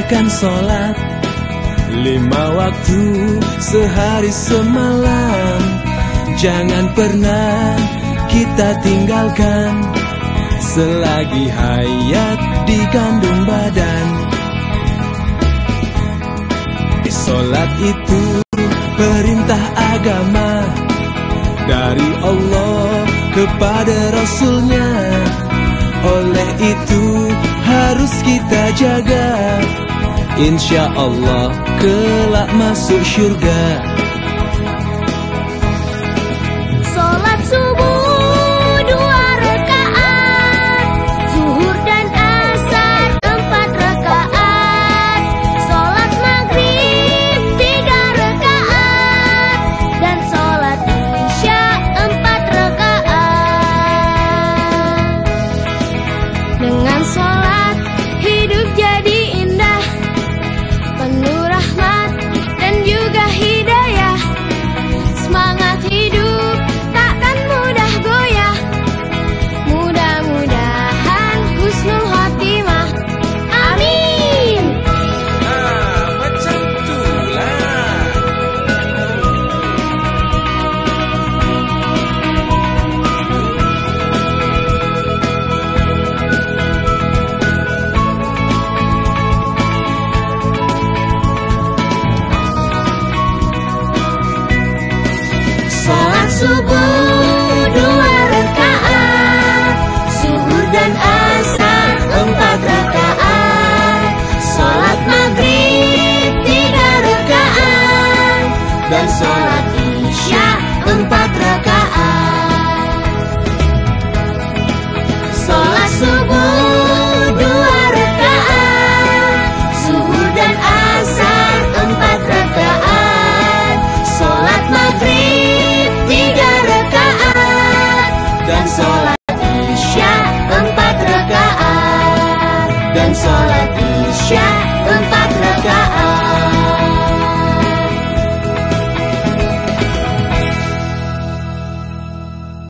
tunaikan sholat Lima waktu sehari semalam Jangan pernah kita tinggalkan Selagi hayat di kandung badan. Sholat itu perintah agama Dari Allah kepada Rasulnya. Oleh itu harus kita jaga Insya Allah kelak masuk surga subuh dua rakaat. Zuhur dan asar empat rakaat. Sholat maghrib tiga rakaat. Dan sholat